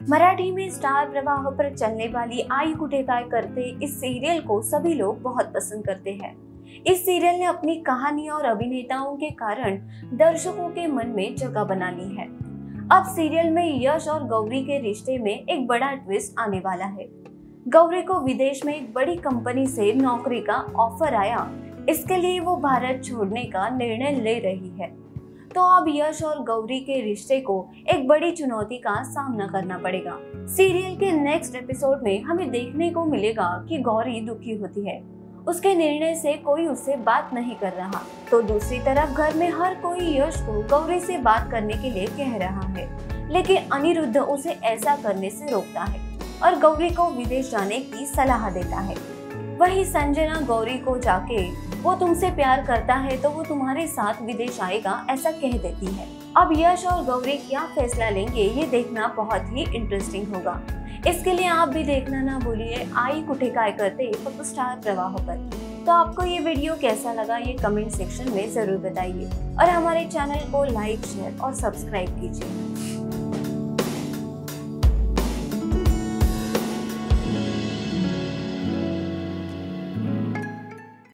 मराठी में स्टार प्रवाह पर चलने वाली आई कुठे काय करते इस सीरियल को सभी लोग बहुत पसंद करते हैं। इस सीरियल ने अपनी कहानी और अभिनेताओं के कारण दर्शकों के मन में जगह बना ली है। अब सीरियल में यश और गौरी के रिश्ते में एक बड़ा ट्विस्ट आने वाला है। गौरी को विदेश में एक बड़ी कंपनी से नौकरी का ऑफ़र आया। इसके लिए वो भारत छोड़ने का निर्णय ले रही है। तो अब यश और गौरी के रिश्ते को एक बड़ी चुनौती का सामना करना पड़ेगा। सीरियल के नेक्स्ट एपिसोड में हमें देखने को मिलेगा कि गौरी दुखी होती है। उसके निर्णय से कोई उससे बात नहीं कर रहा। तो दूसरी तरफ़ घर में हर कोई यश को गौरी से बात करने के लिए कह रहा है। लेकिन अनिरुद्ध उसे ऐसा करने से रोकता है और गौरी को विदेश जाने की सलाह देता है। वही संजना गौरी को जाके, वो तुमसे प्यार करता है तो वो तुम्हारे साथ विदेश आएगा, ऐसा कह देती है। अब यश और गौरी क्या फैसला लेंगे, ये देखना बहुत ही इंटरेस्टिंग होगा। इसके लिए आप भी देखना ना भूलिए, आई कुठे काय करते स्टार प्रवाह पर। तो आपको ये वीडियो कैसा लगा, ये कमेंट सेक्शन में ज़रूर बताइए। और हमारे चैनल को लाइक शेयर और सब्सक्राइब कीजिए।